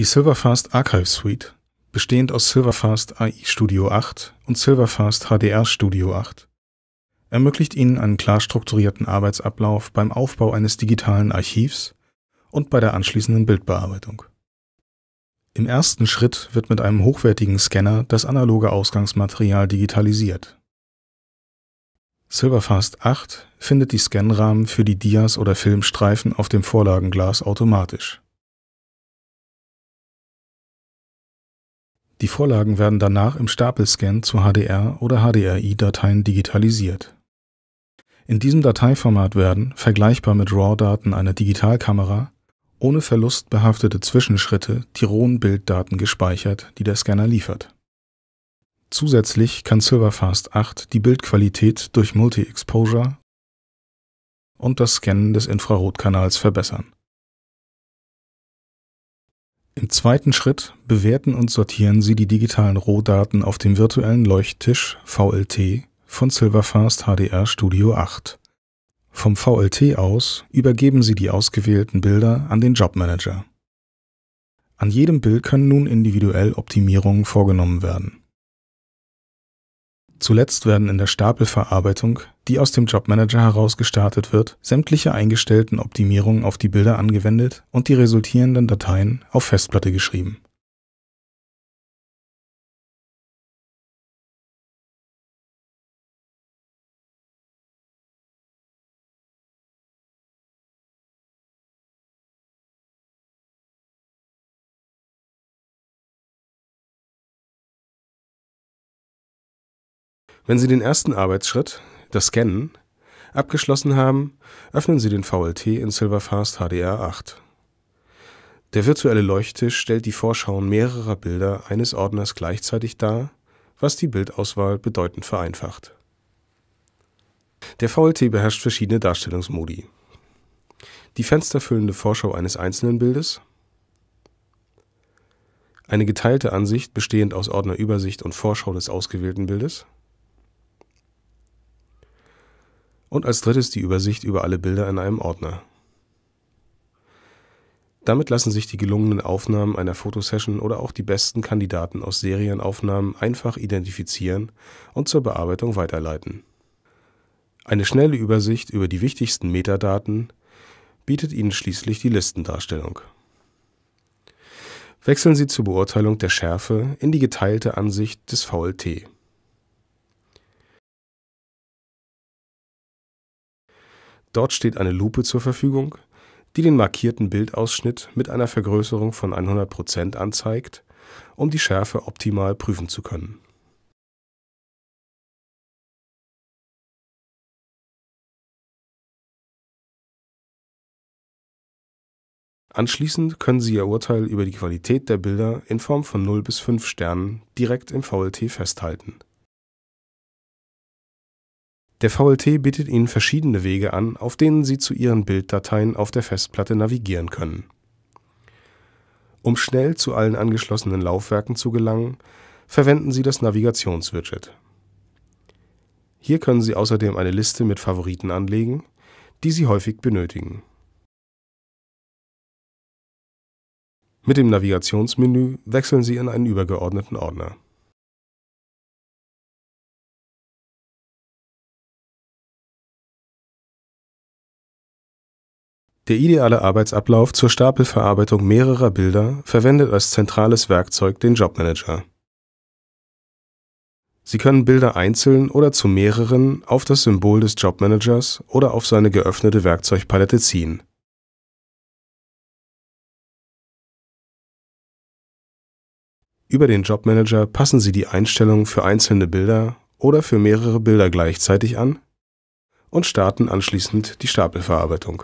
Die Silverfast Archive Suite, bestehend aus Silverfast AI Studio 8 und Silverfast HDR Studio 8, ermöglicht Ihnen einen klar strukturierten Arbeitsablauf beim Aufbau eines digitalen Archivs und bei der anschließenden Bildbearbeitung. Im ersten Schritt wird mit einem hochwertigen Scanner das analoge Ausgangsmaterial digitalisiert. Silverfast 8 findet die Scanrahmen für die Dias oder Filmstreifen auf dem Vorlagenglas automatisch. Die Vorlagen werden danach im Stapelscan zu HDR- oder HDRI-Dateien digitalisiert. In diesem Dateiformat werden, vergleichbar mit RAW-Daten einer Digitalkamera, ohne verlustbehaftete Zwischenschritte die rohen Bilddaten gespeichert, die der Scanner liefert. Zusätzlich kann Silverfast 8 die Bildqualität durch Multi-Exposure und das Scannen des Infrarotkanals verbessern im zweiten Schritt bewerten und sortieren Sie die digitalen Rohdaten auf dem virtuellen Leuchttisch (VLT) von Silverfast HDR Studio 8. Vom VLT aus übergeben Sie die ausgewählten Bilder an den Jobmanager. An jedem Bild können nun individuell Optimierungen vorgenommen werden Zuletzt werden in der Stapelverarbeitung, die aus dem Jobmanager heraus gestartet wird, sämtliche eingestellten Optimierungen auf die Bilder angewendet und die resultierenden Dateien auf Festplatte geschrieben Wenn Sie den ersten Arbeitsschritt, das Scannen, abgeschlossen haben, öffnen Sie den VLT in Silverfast HDR8. Der virtuelle Leuchttisch stellt die Vorschauen mehrerer Bilder eines Ordners gleichzeitig dar, was die Bildauswahl bedeutend vereinfacht. Der VLT beherrscht verschiedene Darstellungsmodi: die fensterfüllende Vorschau eines einzelnen Bildes, eine geteilte Ansicht bestehend aus Ordnerübersicht und Vorschau des ausgewählten Bildes und als drittes die Übersicht über alle Bilder in einem Ordner. Damit lassen sich die gelungenen Aufnahmen einer Fotosession oder auch die besten Kandidaten aus Serienaufnahmen einfach identifizieren und zur Bearbeitung weiterleiten. Eine schnelle Übersicht über die wichtigsten Metadaten bietet Ihnen schließlich die Listendarstellung. Wechseln Sie zur Beurteilung der Schärfe in die geteilte Ansicht des VLT Dort steht eine Lupe zur Verfügung, die den markierten Bildausschnitt mit einer Vergrößerung von 100% anzeigt, um die Schärfe optimal prüfen zu können. Anschließend können Sie Ihr Urteil über die Qualität der Bilder in Form von 0 bis 5 Sternen direkt im VLT festhalten der VLT bietet Ihnen verschiedene Wege an, auf denen Sie zu Ihren Bilddateien auf der Festplatte navigieren können. Um schnell zu allen angeschlossenen Laufwerken zu gelangen, verwenden Sie das Navigationswidget. Hier können Sie außerdem eine Liste mit Favoriten anlegen, die Sie häufig benötigen. Mit dem Navigationsmenü wechseln Sie in einen übergeordneten Ordner Der ideale Arbeitsablauf zur Stapelverarbeitung mehrerer Bilder verwendet als zentrales Werkzeug den Jobmanager. Sie können Bilder einzeln oder zu mehreren auf das Symbol des Jobmanagers oder auf seine geöffnete Werkzeugpalette ziehen. Über den Jobmanager passen Sie die Einstellungen für einzelne Bilder oder für mehrere Bilder gleichzeitig an und starten anschließend die Stapelverarbeitung